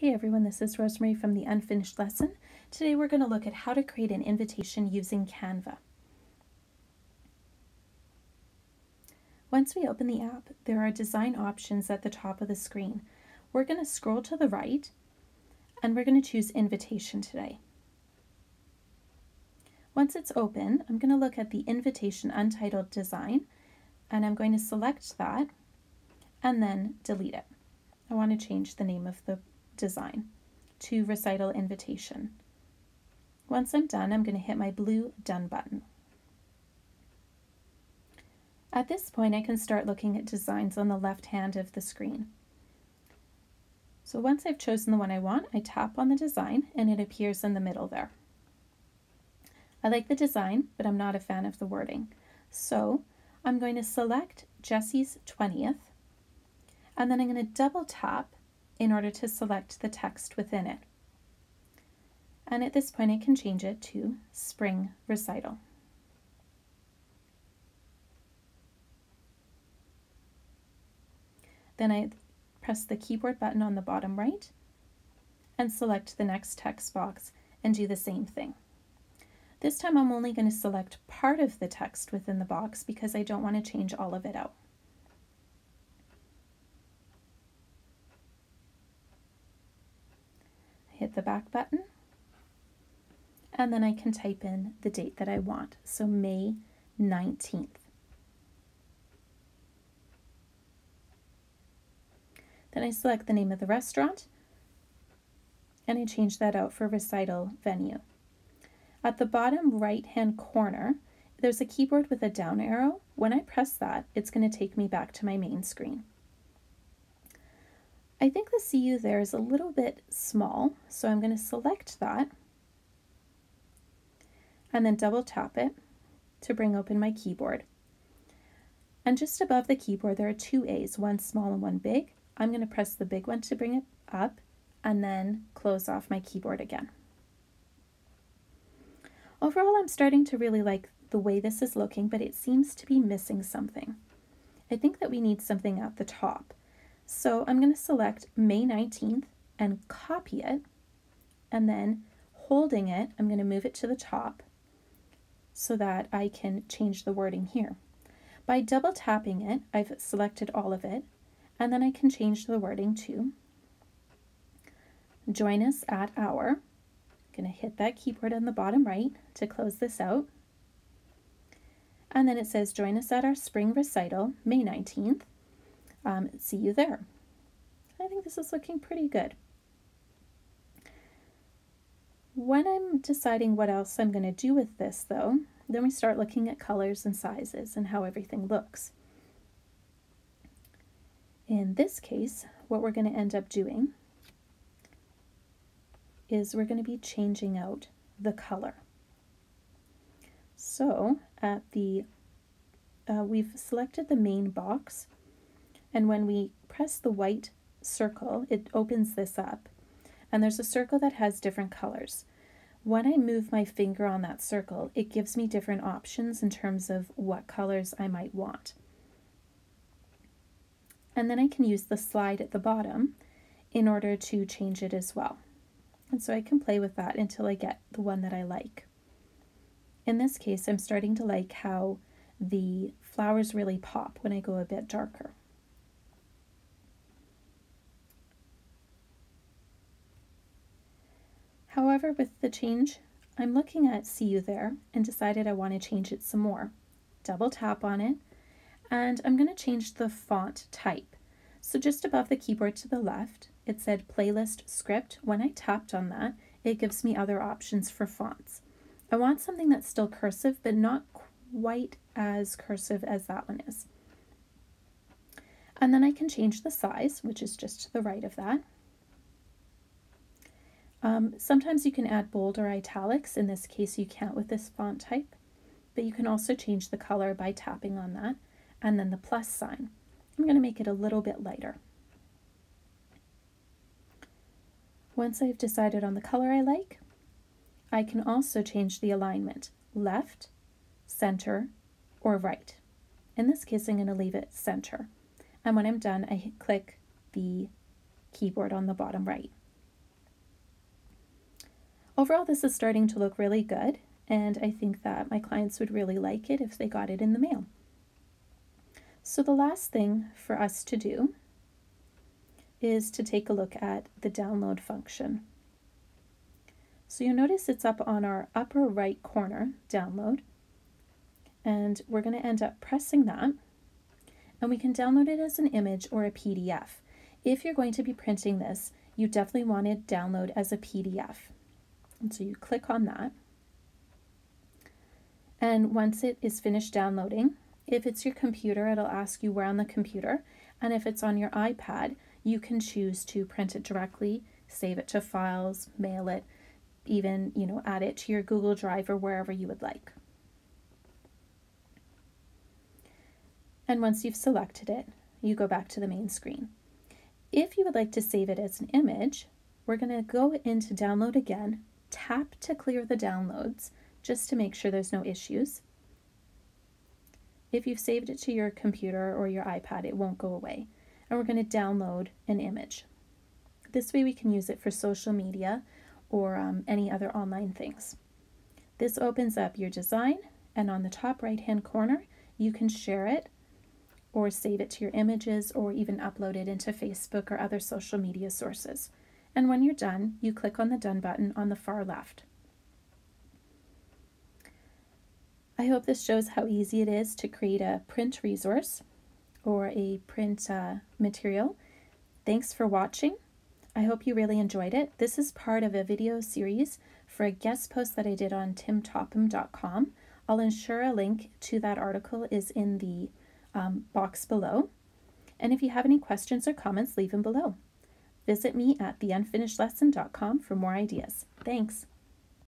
Hey everyone, this is Rosemarie from the Unfinished Lesson. Today we're going to look at how to create an invitation using Canva. Once we open the app, there are design options at the top of the screen. We're going to scroll to the right and we're going to choose Invitation today. Once it's open, I'm going to look at the Invitation Untitled Design and I'm going to select that and then delete it. I want to change the name of the design to recital invitation. Once I'm done, I'm going to hit my blue done button. At this point, I can start looking at designs on the left hand of the screen. So once I've chosen the one I want, I tap on the design and it appears in the middle there. I like the design, but I'm not a fan of the wording. So I'm going to select Jesse's 20th, and then I'm going to double tap in order to select the text within it. And at this point I can change it to Spring Recital. Then I press the keyboard button on the bottom right and select the next text box and do the same thing. This time I'm only going to select part of the text within the box because I don't want to change all of it out. Hit the back button, and then I can type in the date that I want, so May 19th. Then I select the name of the restaurant, and I change that out for recital venue. At the bottom right hand corner, there's a keyboard with a down arrow. When I press that, it's going to take me back to my main screen. I think the CU there is a little bit small, so I'm going to select that and then double tap it to bring open my keyboard. And just above the keyboard there are two A's, one small and one big. I'm going to press the big one to bring it up and then close off my keyboard again. Overall, I'm starting to really like the way this is looking, but it seems to be missing something. I think that we need something at the top. So I'm going to select May 19th and copy it. And then holding it, I'm going to move it to the top so that I can change the wording here. By double tapping it, I've selected all of it, and then I can change the wording to join us at our. I'm going to hit that keyboard on the bottom right to close this out. And then it says join us at our spring recital, May 19th um, see you there. I think this is looking pretty good. When I'm deciding what else I'm going to do with this though, then we start looking at colors and sizes and how everything looks. In this case, what we're going to end up doing is we're going to be changing out the color. So at the, uh, we've selected the main box and when we press the white circle, it opens this up. And there's a circle that has different colors. When I move my finger on that circle, it gives me different options in terms of what colors I might want. And then I can use the slide at the bottom in order to change it as well. And so I can play with that until I get the one that I like. In this case, I'm starting to like how the flowers really pop when I go a bit darker. However, with the change, I'm looking at see you there and decided I want to change it some more. Double tap on it and I'm going to change the font type. So just above the keyboard to the left, it said playlist script. When I tapped on that, it gives me other options for fonts. I want something that's still cursive, but not quite as cursive as that one is. And then I can change the size, which is just to the right of that. Um, sometimes you can add bold or italics. In this case, you can't with this font type, but you can also change the color by tapping on that and then the plus sign. I'm going to make it a little bit lighter. Once I've decided on the color I like, I can also change the alignment, left, center, or right. In this case, I'm going to leave it center. And when I'm done, I click the keyboard on the bottom right. Overall, this is starting to look really good, and I think that my clients would really like it if they got it in the mail. So the last thing for us to do is to take a look at the download function. So you'll notice it's up on our upper right corner, download, and we're going to end up pressing that, and we can download it as an image or a PDF. If you're going to be printing this, you definitely want to download as a PDF. And so you click on that. And once it is finished downloading, if it's your computer, it'll ask you where on the computer. And if it's on your iPad, you can choose to print it directly, save it to files, mail it, even, you know, add it to your Google Drive or wherever you would like. And once you've selected it, you go back to the main screen. If you would like to save it as an image, we're going to go into download again, tap to clear the downloads just to make sure there's no issues. If you've saved it to your computer or your iPad, it won't go away and we're going to download an image. This way we can use it for social media or um, any other online things. This opens up your design and on the top right hand corner you can share it or save it to your images or even upload it into Facebook or other social media sources. And when you're done, you click on the Done button on the far left. I hope this shows how easy it is to create a print resource or a print uh, material. Thanks for watching. I hope you really enjoyed it. This is part of a video series for a guest post that I did on timtopham.com. I'll ensure a link to that article is in the um, box below. And if you have any questions or comments, leave them below. Visit me at theunfinishedlesson.com for more ideas. Thanks.